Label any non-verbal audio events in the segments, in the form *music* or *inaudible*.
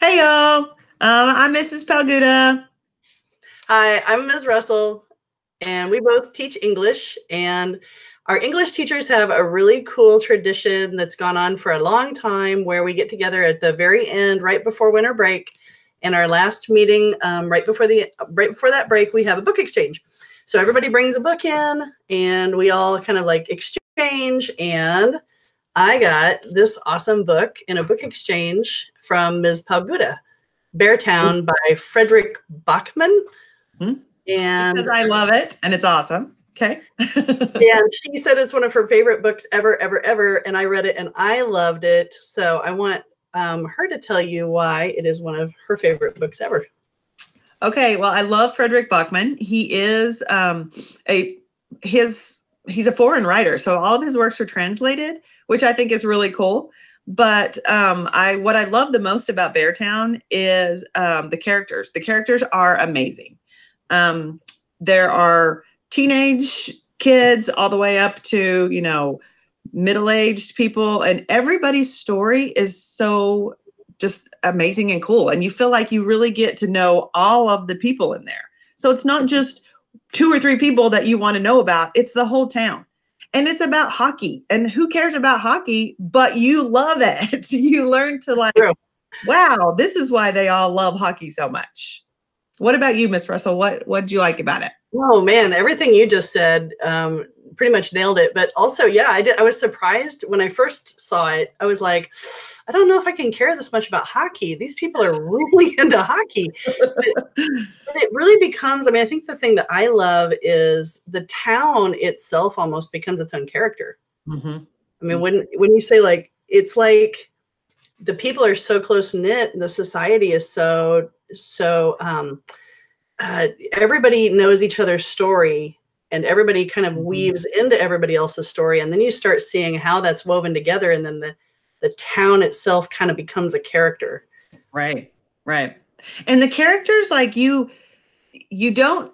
Hey, y'all. Uh, I'm Mrs. Palguta. Hi, I'm Ms. Russell, and we both teach English. And our English teachers have a really cool tradition that's gone on for a long time where we get together at the very end, right before winter break. And our last meeting, um, right before the right before that break, we have a book exchange. So everybody brings a book in, and we all kind of like exchange. And I got this awesome book in a book exchange from Ms. Palguta, Beartown by Fredrik Backman. Hmm. And Because I love it and it's awesome. Okay. *laughs* and she said it's one of her favorite books ever, ever, ever. And I read it and I loved it. So I want um, her to tell you why it is one of her favorite books ever. Okay, well, I love Fredrik Backman. He is um, a his he's a foreign writer, so all of his works are translated, which I think is really cool. But um, I what I love the most about Beartown is um, the characters. The characters are amazing. Um, there are teenage kids all the way up to you know middle-aged people, and everybody's story is so just amazing and cool. And you feel like you really get to know all of the people in there. So it's not just two or three people that you want to know about, it's the whole town. And it's about hockey. And who cares about hockey? But you love it. *laughs* you learn to like, True. wow, this is why they all love hockey so much. What about you, Miss Russell? What what did you like about it? Oh man, everything you just said um, pretty much nailed it. But also, yeah, I did. I was surprised when I first saw it. I was like, I don't know if I can care this much about hockey. These people are really *laughs* into hockey. But, but it really becomes. I mean, I think the thing that I love is the town itself almost becomes its own character. Mm-hmm. I mean, when when you say like, it's like the people are so close knit, and the society is so so. Um, uh, everybody knows each other's story and everybody kind of Mhm. weaves into everybody else's story and then you start seeing how that's woven together and then the the town itself kind of becomes a character Right, right. And the characters, like you, you don't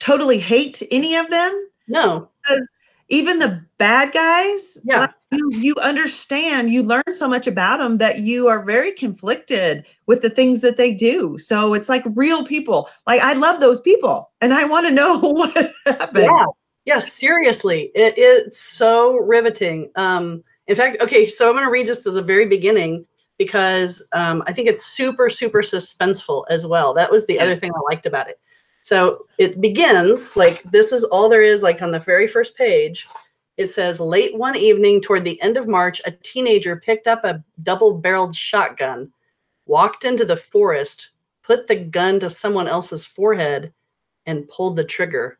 totally hate any of them. no because even the bad guys, Yeah. like, you, you understand, you learn so much about them that you are very conflicted with the things that they do. So it's like real people. Like I love those people, and I want to know *laughs* what happened. yeah yeah seriously it, it's so riveting um in fact okay so i'm going to read just to the very beginning because um, i think it's super super suspenseful as well that was the other thing i liked about it so it begins like this is all there is like on the very first page it says late one evening toward the end of march a teenager picked up a double-barreled shotgun walked into the forest put the gun to someone else's forehead and pulled the trigger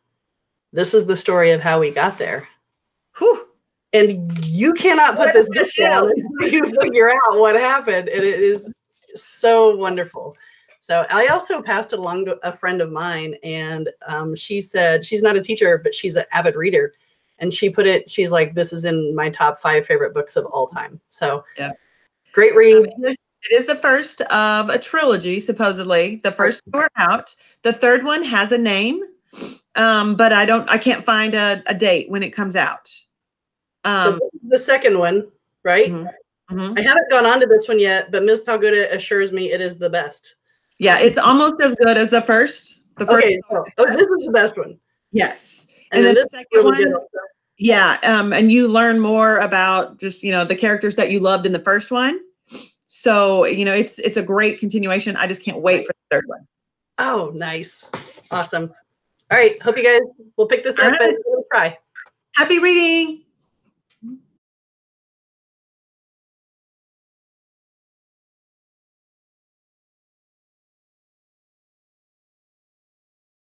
this is the story of how we got there. Whew. And you cannot put What this book down until you figure out what happened. And it is so wonderful. So I also passed it along to a friend of mine, and um, she said she's not a teacher, but she's an avid reader. And she put it, she's like, this is in my top five favorite books of all time. So Yeah. great read. Um, it is- the first of a trilogy, supposedly. The first two are out. The third one has a name, um, but I don't. I can't find a, a date when it comes out. Um, so the second one, right? mhm, mhm. I haven't gone on to this one yet, but Ms. Palguta assures me it is the best. Yeah, it's almost as good as the first. The first, Okay, oh, this is the best one. yes, And, and, then the second one, yeah, um, and you learn more about just you know the characters that you loved in the first one. So you know it's it's a great continuation. I just can't wait for the third one. Oh, nice. Awesome. All right. Hope you guys will pick this All up right. and give it a try. Happy reading.